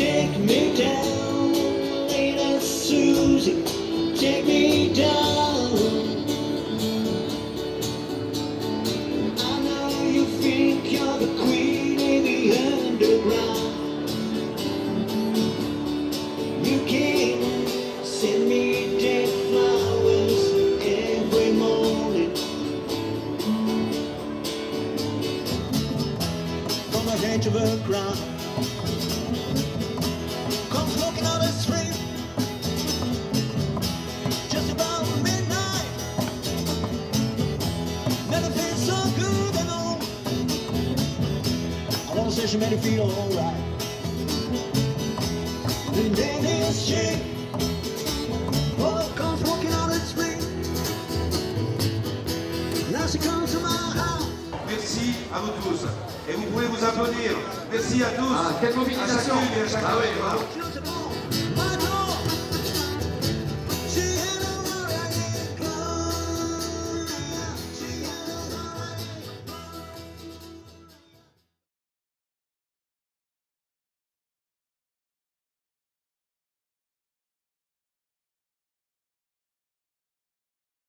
Take me down, Lady Susie. Take me down. I know you think you're the queen in the underground. You can send me dead flowers every morning. From the edge of the ground. She made me feel alright. And then this chick, oh, comes walking on the street. Now she comes to my house. Merci à vous tous. Et vous pouvez vous applaudir. Merci à tous. Ah, quelle mobilisation. À chacune et à chacun. Ah oui, voilà. Beautiful.